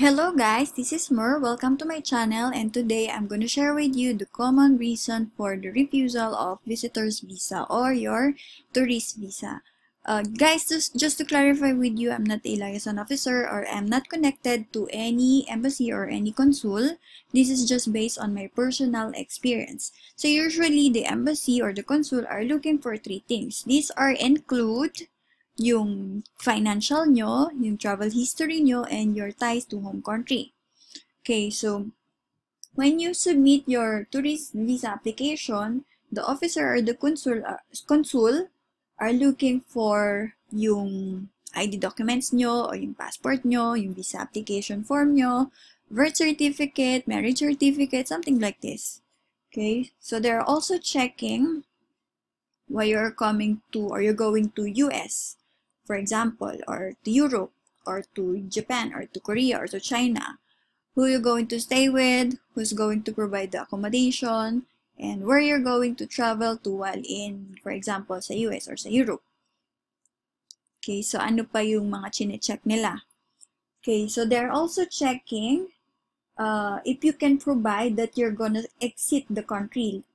Hello guys, this is Mer. Welcome to my channel and today I'm going to share with you the common reason for the refusal of visitor's visa or your tourist visa. Uh, guys, just, just to clarify with you, I'm not a liaison officer or I'm not connected to any embassy or any consul. This is just based on my personal experience. So usually the embassy or the consul are looking for three things. These are include yung financial nyo, yung travel history nyo, and your ties to home country. Okay, so when you submit your tourist visa application, the officer or the consul, uh, consul are looking for yung ID documents nyo, o yung passport nyo, yung visa application form nyo, birth certificate, marriage certificate, something like this. Okay, so they're also checking why you're coming to or you're going to US for example, or to Europe, or to Japan, or to Korea, or to China, who you're going to stay with, who's going to provide the accommodation, and where you're going to travel to while in, for example, sa US or sa Europe. Okay, so ano pa yung mga chine-check nila? Okay, so they're also checking uh, if you can provide that you're gonna exit the country.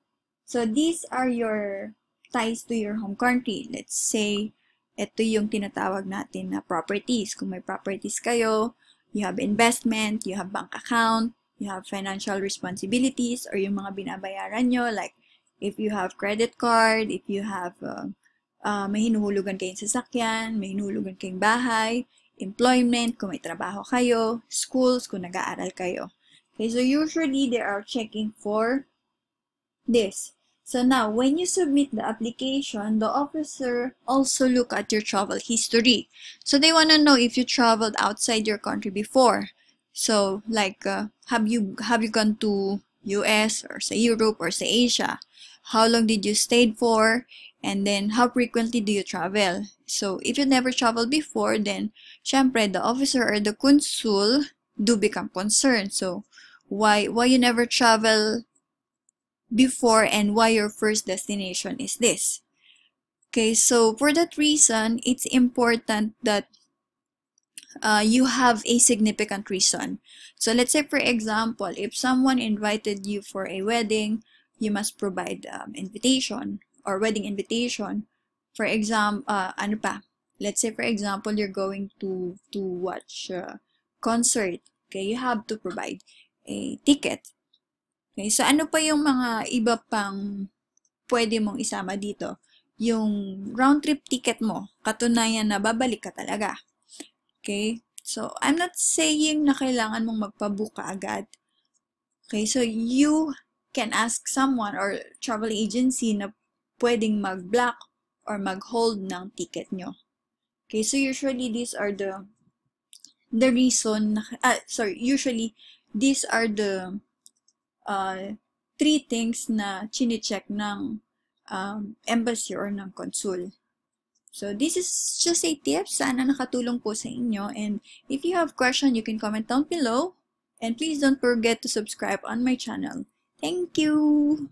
So these are your ties to your home country. Let's say ito yung tinatawag natin na properties. Kung may properties kayo, you have investment, you have bank account, you have financial responsibilities, or yung mga binabayaran nyo, like if you have credit card, if you have, uh, uh, may hinuhulugan kayong sasakyan, may hinuhulugan kayong bahay, employment, kung may trabaho kayo, schools, kung nag-aaral kayo. Okay, so usually they are checking for this. So now, when you submit the application, the officer also look at your travel history. So they want to know if you traveled outside your country before. So like, uh, have you have you gone to US or say Europe or say Asia? How long did you stay for? And then how frequently do you travel? So if you never traveled before, then syempre the officer or the consul do become concerned. So why why you never travel before and why your first destination is this. Okay, so for that reason, it's important that uh, you have a significant reason. So let's say, for example, if someone invited you for a wedding, you must provide um, invitation or wedding invitation. For example, uh, ano pa? Let's say, for example, you're going to to watch a concert. Okay, you have to provide a ticket. Okay, so ano pa yung mga iba pang pwede mong isama dito? Yung round trip ticket mo, katunayan na babalik ka talaga. Okay? So, I'm not saying na kailangan mong magpabook agad. Okay, so you can ask someone or travel agency na pwedeng mag-block or mag-hold ng ticket nyo. Okay, so usually these are the the reason, uh, sorry, usually these are the uh, three things na chine-check ng um, embassy or ng consul. So, this is just a tip. Sana nakatulong po sa inyo. And if you have question, you can comment down below. And please don't forget to subscribe on my channel. Thank you!